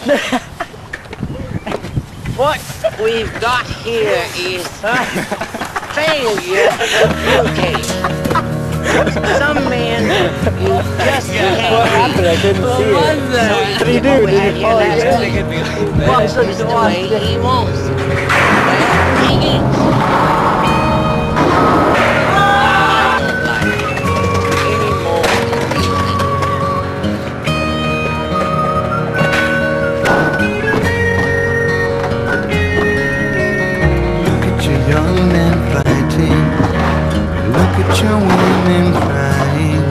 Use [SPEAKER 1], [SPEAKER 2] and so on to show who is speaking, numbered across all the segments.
[SPEAKER 1] What we've got here is failure of communication. Some man you just can't
[SPEAKER 2] What happened? I didn't see it. What did he do? Did he fall again?
[SPEAKER 1] Walks the way he wants. Well, he eats.
[SPEAKER 3] At your young men fighting. Look at your women crying.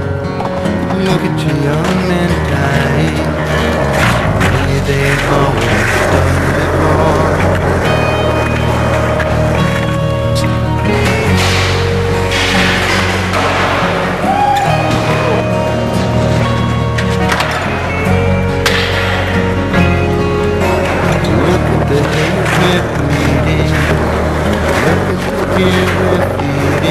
[SPEAKER 3] Look at your young men dying. Maybe they've always done before. Look at the hate here with.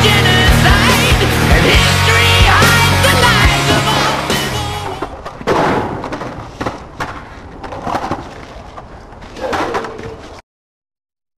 [SPEAKER 3] beginning.